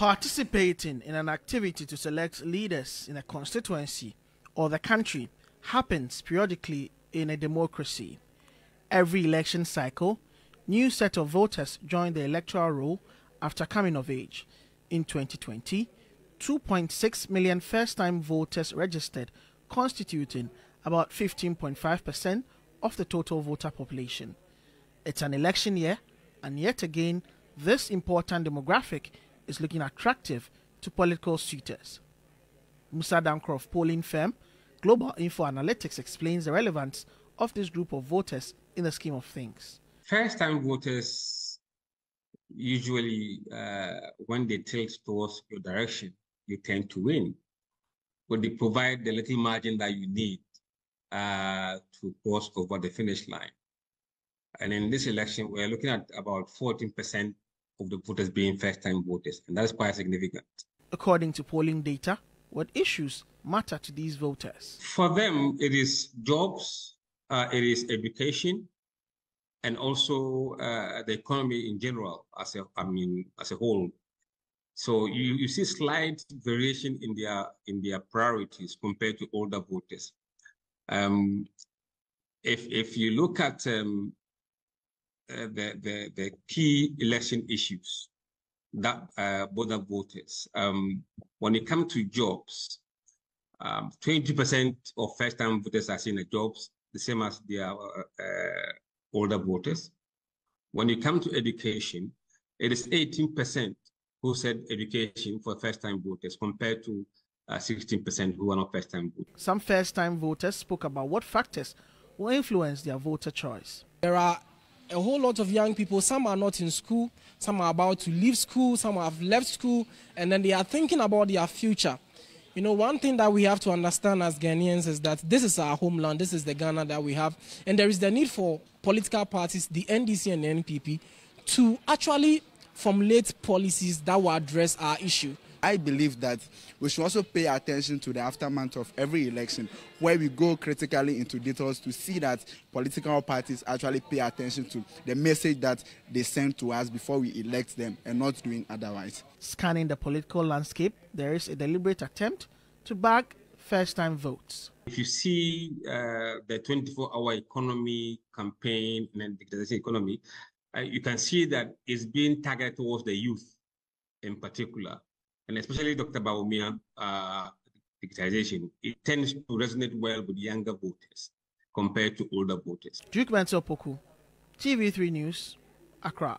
Participating in an activity to select leaders in a constituency or the country happens periodically in a democracy. Every election cycle, new set of voters join the electoral roll after coming of age. In 2020, 2.6 million first-time voters registered, constituting about 15.5% of the total voter population. It's an election year, and yet again, this important demographic is looking attractive to political suitors. Musa Dankwah of polling firm Global Info Analytics explains the relevance of this group of voters in the scheme of things. First time voters usually, uh, when they tilt towards your direction, you tend to win. But they provide the little margin that you need uh, to cross over the finish line. And in this election, we're looking at about 14% of the voters being first time voters, and that's quite significant. According to polling data, what issues matter to these voters? For them, it is jobs, uh, it is education, and also uh, the economy in general, as a, I mean, as a whole. So you, you see slight variation in their in their priorities compared to older voters. Um, if if you look at um, uh, the, the the key election issues that uh, bother voters, um, when it comes to jobs, 20% um, of first-time voters are seeing the jobs, the same as their uh, uh, older voters. When it comes to education, it is 18% who said education for first-time voters compared to 16% uh, who are not first-time voters. Some first-time voters spoke about what factors will influence their voter choice. There are a whole lot of young people. Some are not in school, some are about to leave school, some have left school, and then they are thinking about their future. You know, one thing that we have to understand as Ghanaians is that this is our homeland, this is the Ghana that we have, and there is the need for political parties, the NDC and the NPP, to actually formulate policies that will address our issue. I believe that we should also pay attention to the aftermath of every election, where we go critically into details to see that political parties actually pay attention to the message that they send to us before we elect them and not doing otherwise. Scanning the political landscape, there is a deliberate attempt to bag first time votes. If you see uh, the 24 hour economy campaign and the economy, uh, you can see that it's being targeted towards the youth in particular and especially Dr. Bawumia uh, digitization, it tends to resonate well with younger voters compared to older voters. Duke Mentor Poku, TV3 News, Accra.